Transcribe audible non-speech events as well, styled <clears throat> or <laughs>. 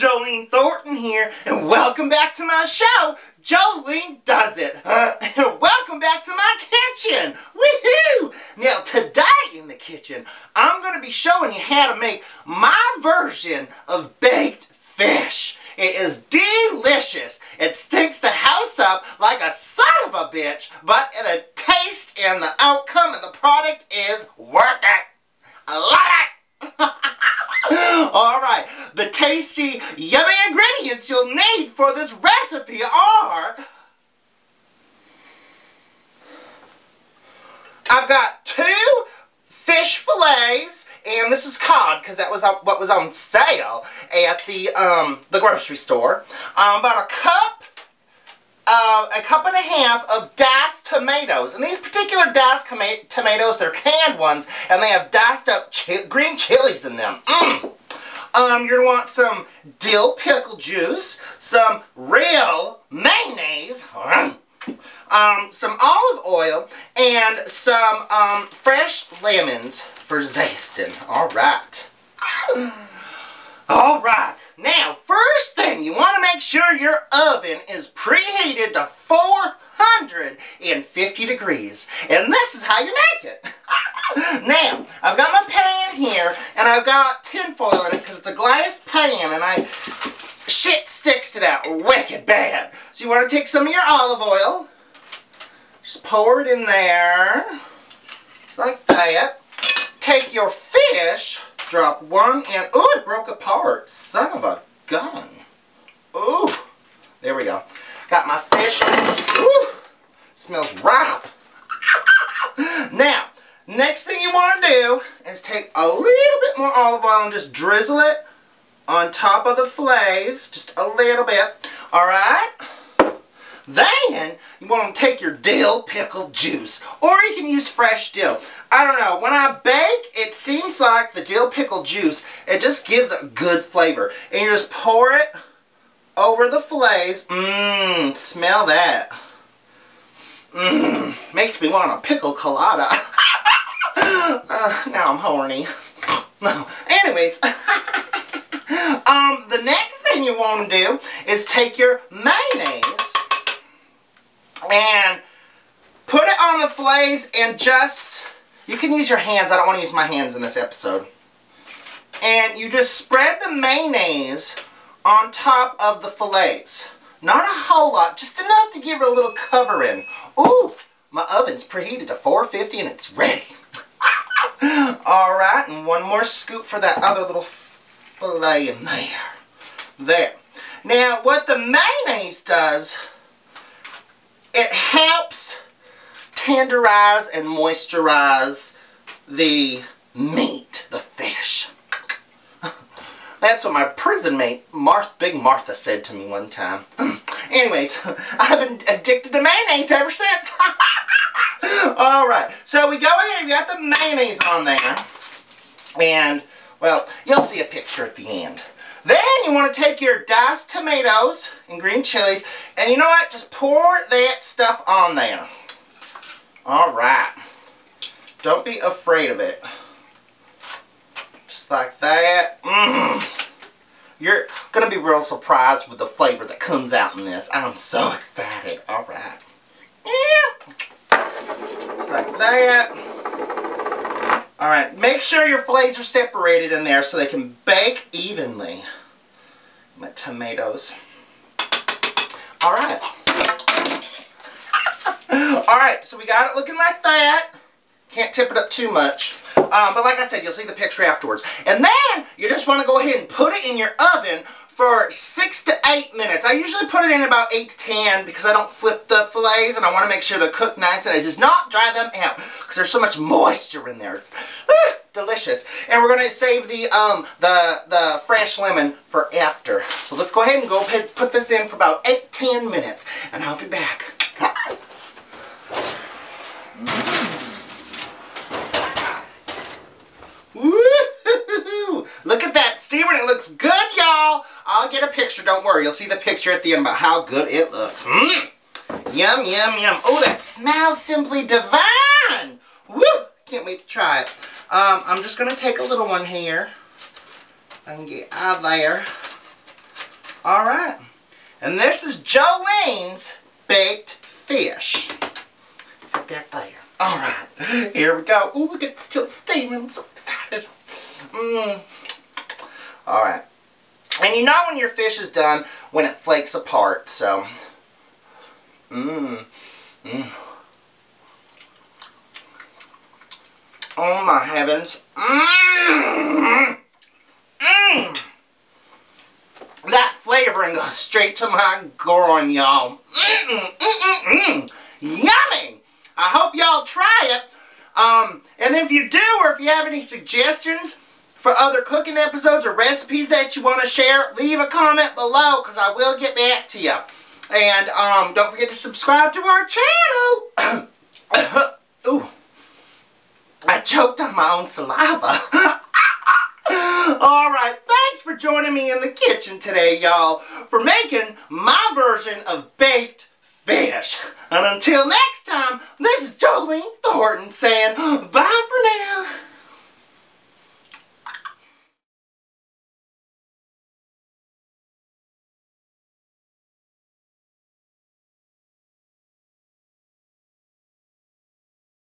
Jolean Thorton here, and welcome back to my show, Jolean Does It. Uh, <laughs> welcome back to my kitchen. Woohoo! Now, today in the kitchen, I'm going to be showing you how to make my version of baked fish. It is delicious. It stinks the house up like a son of a bitch, but the taste and the outcome and the product is worth it. I love it. <laughs> Alright, the tasty, yummy ingredients you'll need for this recipe are... I've got two fish fillets, and this is cod because that was what was on sale at the um, the grocery store. Um, about a cup, uh, a cup and a half of diced tomatoes, and these particular diced tomatoes, they're canned ones, and they have diced up chi green chilies in them. Mm. Um, you're going to want some dill pickle juice, some real mayonnaise, <clears throat> um, some olive oil, and some um, fresh lemons for zesting. Alright. Alright. Now, first thing, you want to make sure your oven is preheated to 450 degrees. And this is how you make it. <laughs> now, I've got my pan here, and I've got glass pan, and I shit sticks to that wicked bad. So you want to take some of your olive oil, just pour it in there, just like that. Take your fish, drop one in. Ooh, it broke apart. Son of a gun. Ooh, there we go. Got my fish. Ooh, smells ripe. now, next thing you want to do is take a little bit more olive oil and just drizzle it on top of the fillets, just a little bit. Alright? Then, you want to take your dill pickle juice. Or you can use fresh dill. I don't know. When I bake, it seems like the dill pickle juice, it just gives a good flavor. And you just pour it over the fillets. Mmm, smell that. Mmm, makes me want a pickle colada. <laughs> uh, now I'm horny. No. <laughs> Anyways, <laughs> um, the next thing you want to do is take your mayonnaise and put it on the fillets and just, you can use your hands. I don't want to use my hands in this episode. And you just spread the mayonnaise on top of the fillets. Not a whole lot, just enough to give it a little covering. Ooh, my oven's preheated to 450 and it's ready. <laughs> Alright, and one more scoop for that other little in there. There. Now, what the mayonnaise does, it helps tenderize and moisturize the meat, the fish. <laughs> That's what my prison mate, Marth, Big Martha, said to me one time. <clears throat> Anyways, <laughs> I've been addicted to mayonnaise ever since. <laughs> Alright, so we go ahead, and we got the mayonnaise on there. And, well, you'll see a picture at the end. Then you want to take your diced tomatoes and green chilies, and you know what? Just pour that stuff on there. Alright. Don't be afraid of it Just like that. Mmm. You're going to be real surprised with the flavor that comes out in this. I'm so <laughs> excited. Alright. Yeah. Just like that. Alright, make sure your fillets are separated in there so they can bake evenly. My tomatoes. Alright. Alright, so we got it looking like that. Can't tip it up too much. Um, but like I said, you'll see the picture afterwards. And then you just want to go ahead and put it in your oven for 6 to 8 minutes. I usually put it in about 8 to 10 because I don't flip the fillets and I want to make sure they're cooked nice and I just not dry them out because there's so much moisture in there. Uh, delicious. And we're going to save the, um, the, the fresh lemon for after. So let's go ahead and go put this in for about 8 to 10 minutes and I'll be back. Look at that steamer. It looks good. I'll get a picture. Don't worry. You'll see the picture at the end about how good it looks. Mmm. Yum, yum, yum. Oh, that smells simply divine. Woo! Can't wait to try it. Um, I'm just going to take a little one here. I can get out there. Alright. And this is Jolean's baked fish. Set that there. Alright. Here we go. Oh, look, at it, it's still steaming. I'm so excited. Mmm. Alright. And you know when your fish is done when it flakes apart, so. Mmm. Mmm. Oh my heavens. Mmm. Mmm. That flavoring goes straight to my groin, y'all. Mmm, mmm, mmm, Yummy! I hope y'all try it. Um, and if you do, or if you have any suggestions for other cooking episodes or recipes that you want to share, leave a comment below because I will get back to you. And um, don't forget to subscribe to our channel. <coughs> Ooh. I choked on my own saliva. <laughs> Alright, thanks for joining me in the kitchen today, y'all, for making my version of baked fish. And until next time, this is Jolean Thorton saying bye for now.